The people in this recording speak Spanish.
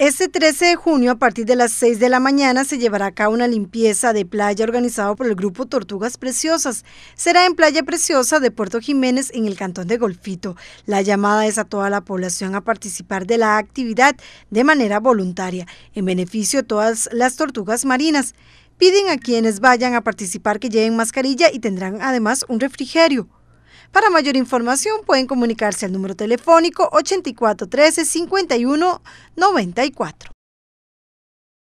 Este 13 de junio, a partir de las 6 de la mañana, se llevará a cabo una limpieza de playa organizado por el grupo Tortugas Preciosas. Será en Playa Preciosa de Puerto Jiménez, en el cantón de Golfito. La llamada es a toda la población a participar de la actividad de manera voluntaria, en beneficio de todas las tortugas marinas. Piden a quienes vayan a participar que lleven mascarilla y tendrán además un refrigerio. Para mayor información pueden comunicarse al número telefónico 8413 5194.